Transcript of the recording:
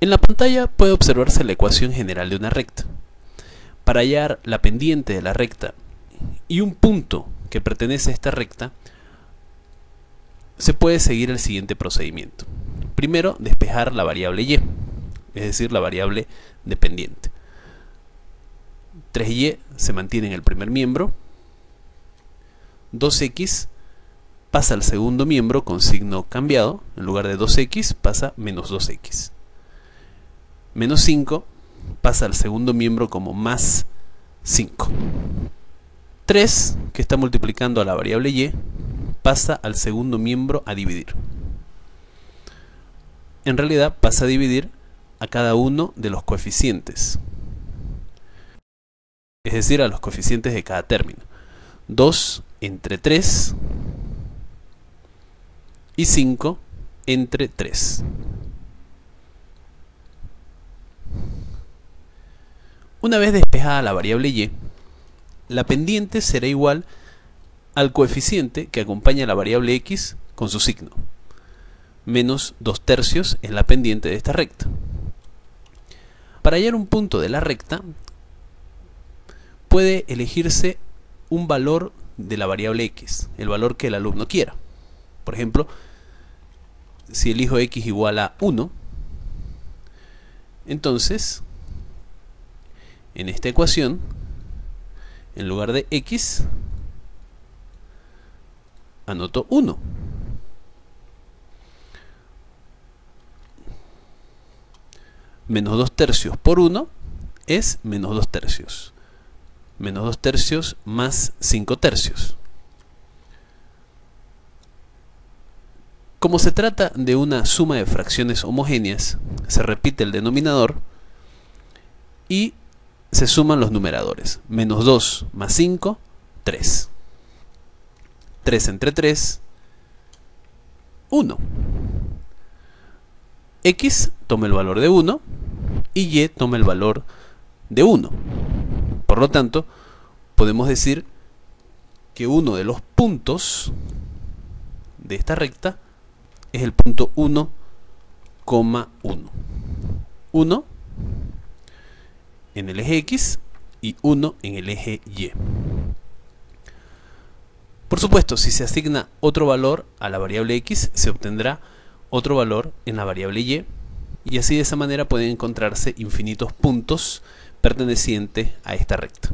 En la pantalla puede observarse la ecuación general de una recta. Para hallar la pendiente de la recta y un punto que pertenece a esta recta, se puede seguir el siguiente procedimiento. Primero, despejar la variable y, es decir, la variable dependiente. 3y se mantiene en el primer miembro, 2x pasa al segundo miembro con signo cambiado, en lugar de 2x pasa menos 2x. Menos 5 pasa al segundo miembro como más 5. 3, que está multiplicando a la variable y, pasa al segundo miembro a dividir. En realidad pasa a dividir a cada uno de los coeficientes. Es decir, a los coeficientes de cada término. 2 entre 3 y 5 entre 3. Una vez despejada la variable y, la pendiente será igual al coeficiente que acompaña la variable x con su signo, menos 2 tercios en la pendiente de esta recta. Para hallar un punto de la recta, puede elegirse un valor de la variable x, el valor que el alumno quiera. Por ejemplo, si elijo x igual a 1, entonces, en esta ecuación, en lugar de x, anoto 1. Menos 2 tercios por 1 es menos 2 tercios. Menos 2 tercios más 5 tercios. Como se trata de una suma de fracciones homogéneas, se repite el denominador y se suman los numeradores. Menos 2 más 5, 3. 3 entre 3, 1. X toma el valor de 1 y Y toma el valor de 1. Por lo tanto, podemos decir que uno de los puntos de esta recta es el punto 1,1. 1 en el eje X y 1 en el eje Y. Por supuesto, si se asigna otro valor a la variable X, se obtendrá otro valor en la variable Y, y así de esa manera pueden encontrarse infinitos puntos pertenecientes a esta recta.